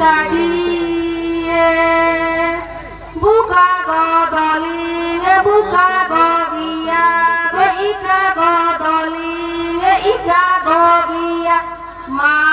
দাঁড়িয়ে বুকা গ দলিং বুকা গ গিয়া গ ইকা গ দলিং ইকা গিয়া মা